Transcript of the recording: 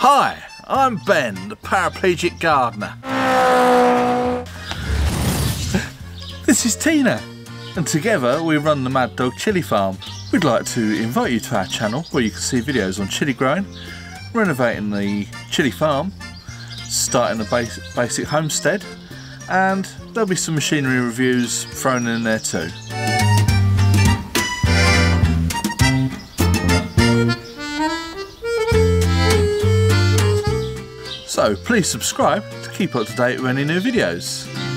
Hi, I'm Ben, the paraplegic gardener. This is Tina, and together we run the Mad Dog Chili Farm. We'd like to invite you to our channel where you can see videos on chili growing, renovating the chili farm, starting a basic, basic homestead, and there'll be some machinery reviews thrown in there too. So please subscribe to keep up to date with any new videos.